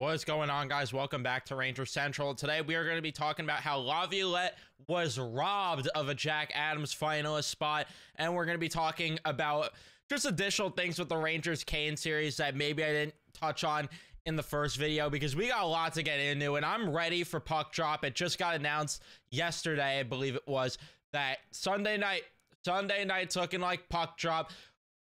What's going on, guys? Welcome back to Ranger Central. Today, we are going to be talking about how Laviolette was robbed of a Jack Adams finalist spot, and we're going to be talking about just additional things with the Rangers Canes series that maybe I didn't touch on in the first video because we got a lot to get into, and I'm ready for puck drop. It just got announced yesterday, I believe it was, that Sunday night, Sunday night's looking like puck drop.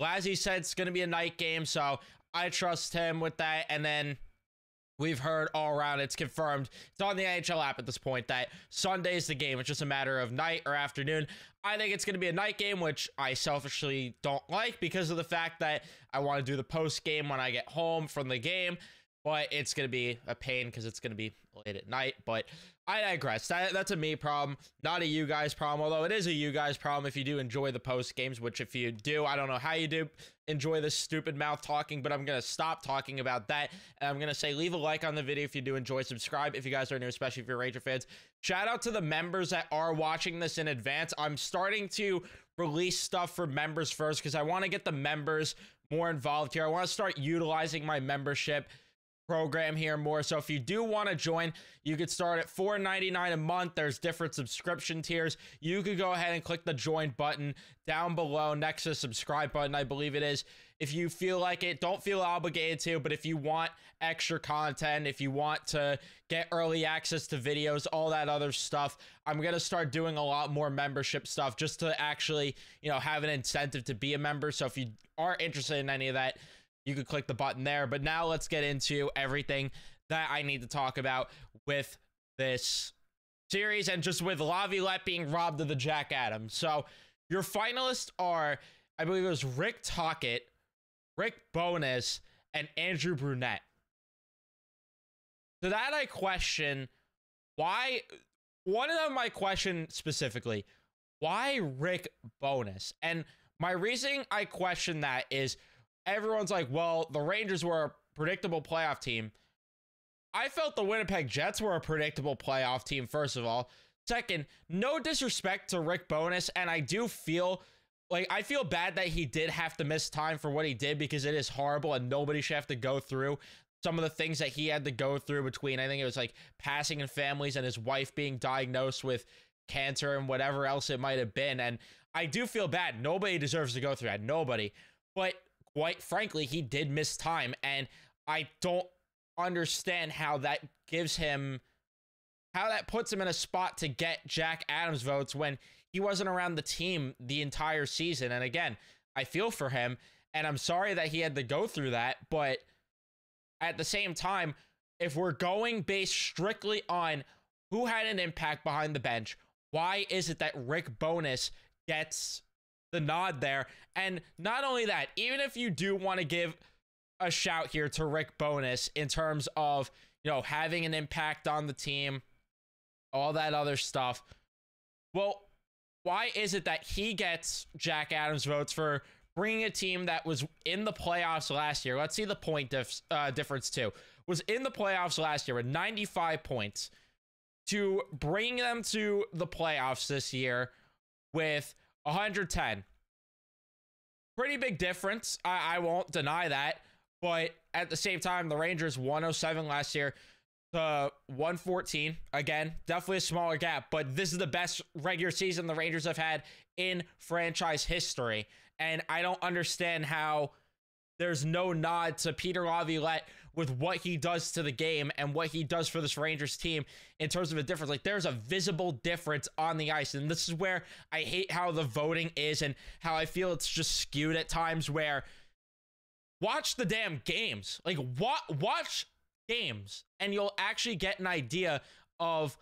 Lazzy said it's going to be a night game, so I trust him with that, and then We've heard all around. It's confirmed. It's on the NHL app at this point that Sunday is the game. It's just a matter of night or afternoon. I think it's going to be a night game, which I selfishly don't like because of the fact that I want to do the post game when I get home from the game. But it's going to be a pain because it's going to be late at night. But I digress. That, that's a me problem, not a you guys problem. Although it is a you guys problem if you do enjoy the post games, which if you do, I don't know how you do enjoy this stupid mouth talking, but I'm gonna stop talking about that. And I'm gonna say leave a like on the video if you do enjoy. Subscribe if you guys are new, especially if you're Ranger fans. Shout out to the members that are watching this in advance. I'm starting to release stuff for members first because I want to get the members more involved here. I want to start utilizing my membership program here more. So if you do want to join, you could start at $4.99 a month. There's different subscription tiers. You could go ahead and click the join button down below next to the subscribe button, I believe it is. If you feel like it, don't feel obligated to, but if you want extra content, if you want to get early access to videos, all that other stuff, I'm going to start doing a lot more membership stuff just to actually, you know, have an incentive to be a member. So if you are interested in any of that, you could click the button there. But now let's get into everything that I need to talk about with this series and just with Laviolette being robbed of the Jack Adams. So your finalists are, I believe it was Rick Tocchet, Rick Bowness, and Andrew Brunette. So that I question why one of them I question specifically, why Rick Bowness? And my reasoning I question that is everyone's like, well, the Rangers were a predictable playoff team. I felt the Winnipeg Jets were a predictable playoff team, first of all. Second, no disrespect to Rick Bowness, and I do feel like I feel bad that he did have to miss time for what he did because it is horrible and nobody should have to go through some of the things that he had to go through between I think it was like passing in families and his wife being diagnosed with cancer and whatever else it might have been. And I do feel bad. Nobody deserves to go through that. Nobody. But quite frankly, he did miss time. And I don't understand how that gives him, how that puts him in a spot to get Jack Adams votes when he wasn't around the team the entire season. And again, I feel for him. And I'm sorry that he had to go through that. But at the same time, if we're going based strictly on who had an impact behind the bench, why is it that Rick Bowness gets the nod there. And not only that, even if you do want to give a shout here to Rick Bowness in terms of, you know, having an impact on the team, all that other stuff. Well, why is it that he gets Jack Adams votes for bringing a team that was in the playoffs last year? Let's see the point dif- uh, difference too. Was in the playoffs last year with 95 points to bring them to the playoffs this year with 110. Pretty big difference. I, I won't deny that. But at the same time, the Rangers 107 last year to 114. Again, definitely a smaller gap, but this is the best regular season the Rangers have had in franchise history. And I don't understand how there's no nod to Peter Laviolette with what he does to the game and what he does for this Rangers team in terms of a difference. Like there's a visible difference on the ice. And this is where I hate how the voting is and how I feel it's just skewed at times where watch the damn games. Like what watch games and you'll actually get an idea of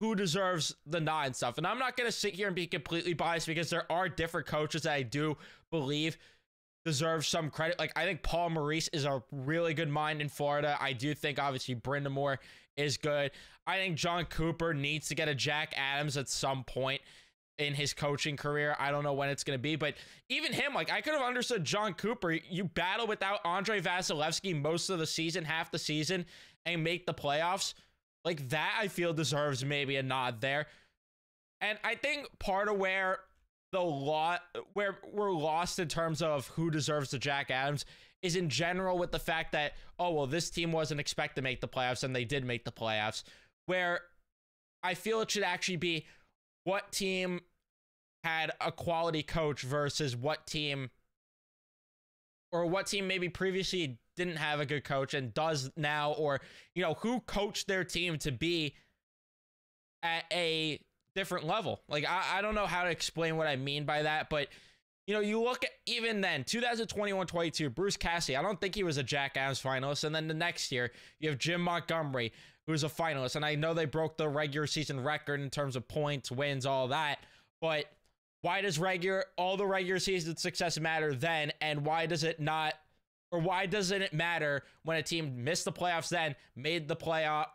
who deserves the nod and stuff. And I'm not going to sit here and be completely biased because there are different coaches that I do believe deserves some credit. Like I think Paul Maurice is a really good mind in Florida. I do think obviously Brind'Amour is good. I think John Cooper needs to get a Jack Adams at some point in his coaching career. I don't know when it's going to be, but even him, like I could have understood John Cooper. You battle without Andre Vasilevskiy most of the season, half the season, and make the playoffs. Like that, I feel deserves maybe a nod there. And I think part of where the lot where we're lost in terms of who deserves the Jack Adams is in general with the fact that, oh, well, this team wasn't expected to make the playoffs and they did make the playoffs. Where I feel it should actually be what team had a quality coach versus what team or what team maybe previously didn't have a good coach and does now or you know who coached their team to be at a different level. Like I, I don't know how to explain what i mean by that but you know you look at even then 2021-22 bruce cassidy i don't think he was a jack adams finalist and then the next year you have jim montgomery who's a finalist and i know they broke the regular season record in terms of points wins all that but why does regular all the regular season success matter then and why does it not or why doesn't it matter when a team missed the playoffs then made the playoff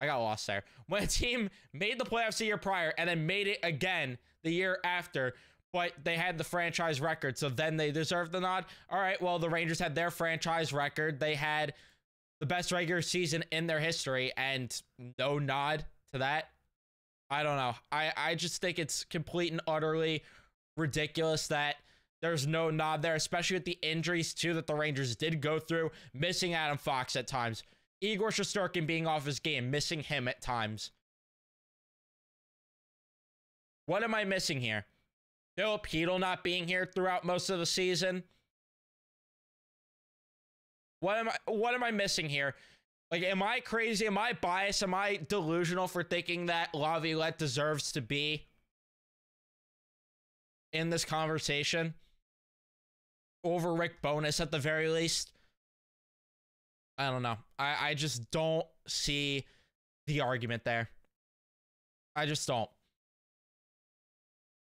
I got lost there. When a team made the playoffs the year prior and then made it again the year after, but they had the franchise record, so then they deserved the nod. All right, well, the Rangers had their franchise record. They had the best regular season in their history, and no nod to that. I don't know. I, I just think it's complete and utterly ridiculous that there's no nod there, especially with the injuries too that the Rangers did go through, missing Adam Fox at times, Igor Shesterkin being off his game, missing him at times. What am I missing here? Filip Chytil not being here throughout most of the season. What am I what am I missing here? Like, am I crazy? Am I biased? Am I delusional for thinking that Laviolette deserves to be in this conversation over Rick Bowness at the very least? I don't know. I, I just don't see the argument there. I just don't.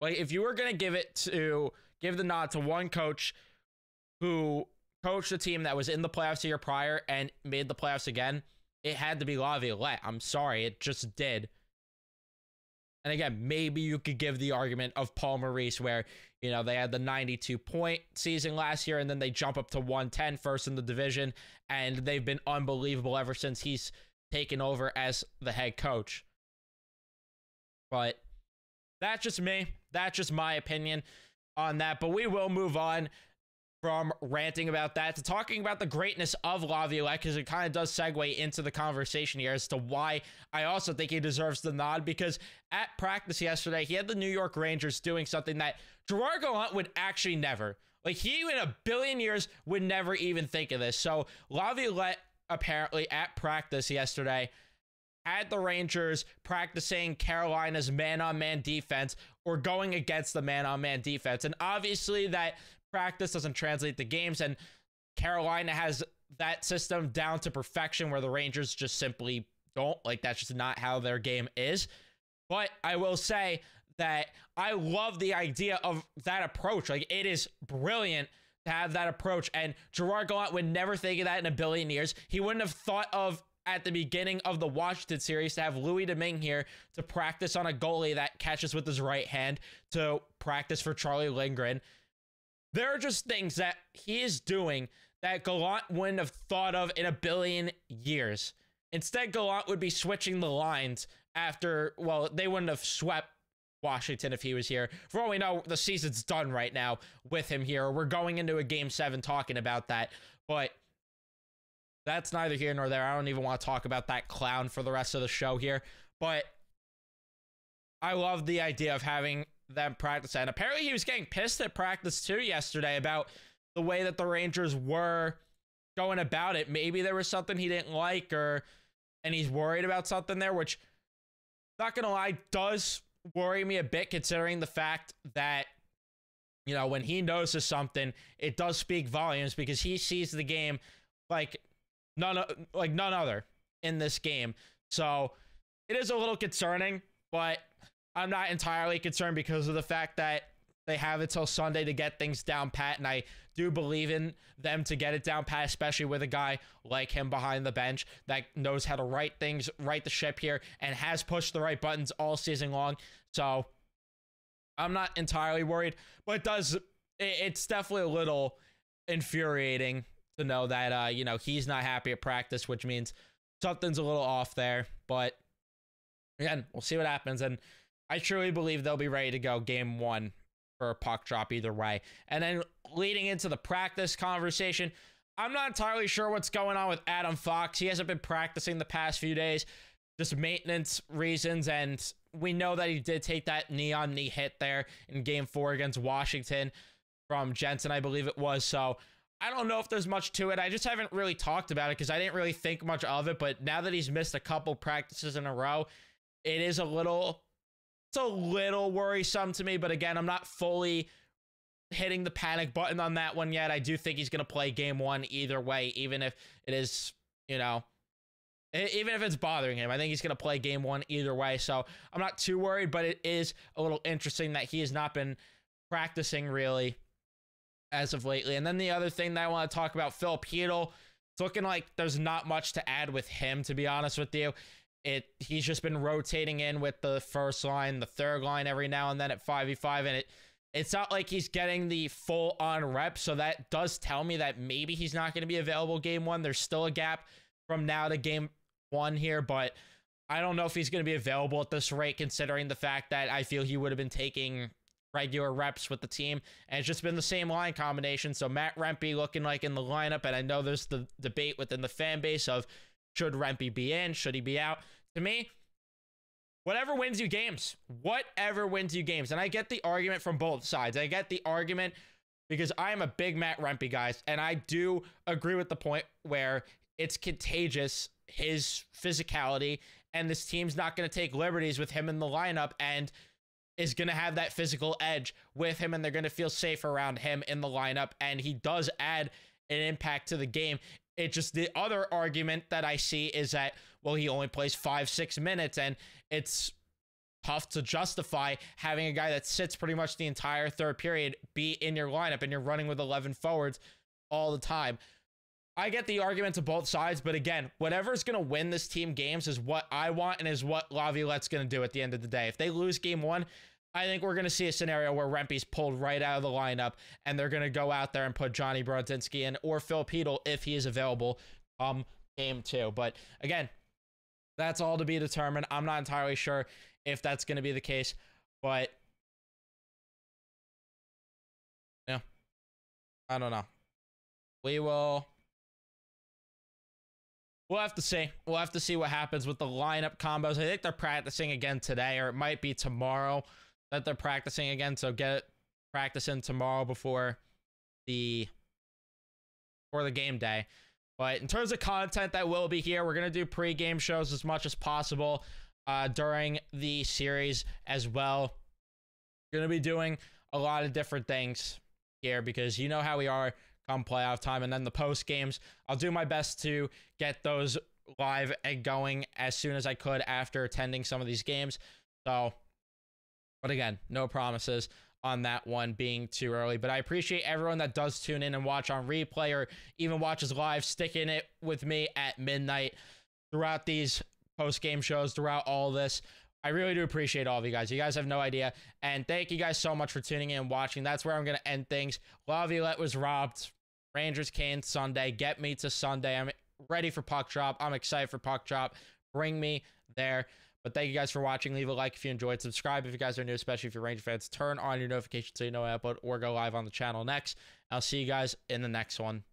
Like, if you were going to give it to, give the nod to one coach who coached a team that was in the playoffs a year prior and made the playoffs again, it had to be Laviolette. I'm sorry, it just did. And again, maybe you could give the argument of Paul Maurice, where you know they had the 92 point season last year, and then they jump up to 110 first in the division, and they've been unbelievable ever since he's taken over as the head coach. But that's just me. That's just my opinion on that. But we will move on from ranting about that to talking about the greatness of Laviolette because it kind of does segue into the conversation here as to why I also think he deserves the nod because at practice yesterday he had the New York Rangers doing something that Gerard Gallant would actually never like he in a billion years would never even think of this. So Laviolette apparently at practice yesterday had the Rangers practicing Carolina's man-on-man defense or going against the man-on-man defense. And obviously that practice doesn't translate to games. And Carolina has that system down to perfection where the Rangers just simply don't. Like, that's just not how their game is. But I will say that I love the idea of that approach. Like, it is brilliant to have that approach. And Gerard Gallant would never think of that in a billion years. He wouldn't have thought of at the beginning of the Washington series to have Louis Domingue here to practice on a goalie that catches with his right hand, to practice for Charlie Lindgren. There are just things that he is doing that Gallant wouldn't have thought of in a billion years. Instead, Gallant would be switching the lines after, well, they wouldn't have swept Washington if he was here. For all we know, the season's done right now with him here. We're going into a game seven talking about that, but that's neither here nor there. I don't even want to talk about that clown for the rest of the show here, but I love the idea of having them practice. And apparently he was getting pissed at practice too yesterday about the way that the Rangers were going about it. Maybe there was something he didn't like or and he's worried about something there, which not gonna lie, does worry me a bit considering the fact that you know when he notices something, it does speak volumes because he sees the game like none like none other in this game. So it is a little concerning, but I'm not entirely concerned because of the fact that they have until Sunday to get things down pat, and I do believe in them to get it down pat, especially with a guy like him behind the bench that knows how to write things, right the ship here, and has pushed the right buttons all season long. So I'm not entirely worried, but it does. It's definitely a little infuriating to know that uh, you know he's not happy at practice, which means something's a little off there. But again, we'll see what happens and. I truly believe they'll be ready to go game one for a puck drop either way. And then leading into the practice conversation, I'm not entirely sure what's going on with Adam Fox. He hasn't been practicing the past few days, just maintenance reasons. And we know that he did take that knee on knee hit there in game four against Washington from Jensen, I believe it was. So I don't know if there's much to it. I just haven't really talked about it because I didn't really think much of it. But now that he's missed a couple practices in a row, it is a little it's a little worrisome to me, but again, I'm not fully hitting the panic button on that one yet. I do think he's going to play game one either way, even if it is, you know, even if it's bothering him. I think he's going to play game one either way. So I'm not too worried, but it is a little interesting that he has not been practicing really as of lately. And then the other thing that I want to talk about, Phil Filipino. It's looking like there's not much to add with him, to be honest with you it he's just been rotating in with the first line, the third line every now and then at 5v5 and it it's not like he's getting the full on rep, so that does tell me that maybe he's not going to be available game 1. There's still a gap from now to game 1 here, but I don't know if he's going to be available at this rate considering the fact that I feel he would have been taking regular reps with the team and it's just been the same line combination. So Matt Rempe looking like in the lineup and I know there's the debate within the fan base of should Rempe be in? Should he be out? To me, whatever wins you games, whatever wins you games. And I get the argument from both sides. I get the argument because I am a big Matt Rempe guys, and I do agree with the point where it's contagious his physicality, and this team's not going to take liberties with him in the lineup and is going to have that physical edge with him, and they're going to feel safe around him in the lineup. And he does add an impact to the game. It just the other argument that I see is that well he only plays 5 6 minutes and it's tough to justify having a guy that sits pretty much the entire third period be in your lineup and you're running with 11 forwards all the time. I get the argument to both sides, but again, whatever's going to win this team games is what I want and is what Laviolette's going to do at the end of the day. If they lose game one, I think we're going to see a scenario where Rempe's pulled right out of the lineup and they're going to go out there and put Johnny Brodzinski in or Phil Filipino if he is available um game two. But again, that's all to be determined. I'm not entirely sure if that's going to be the case, but yeah, I don't know. We will. We'll have to see. We'll have to see what happens with the lineup combos. I think they're practicing again today, or it might be tomorrow that they're practicing again. So get practicing tomorrow before the for the game day. But in terms of content that will be here, we're gonna do pre-game shows as much as possible uh, during the series as well. Gonna be doing a lot of different things here because you know how we are come playoff time, and then the post games. I'll do my best to get those live and going as soon as I could after attending some of these games. So but again, no promises on that one being too early. But I appreciate everyone that does tune in and watch on replay or even watches live, sticking it with me at midnight throughout these post game shows, throughout all this. I really do appreciate all of you guys. You guys have no idea. And thank you guys so much for tuning in and watching. That's where I'm going to end things. Laviolette was robbed. Rangers Canes Sunday. Get me to Sunday. I'm ready for puck drop. I'm excited for puck drop. Bring me there. But thank you guys for watching. Leave a like if you enjoyed. Subscribe if you guys are new, especially if you're Ranger fans. Turn on your notifications so you know I upload or go live on the channel next. I'll see you guys in the next one.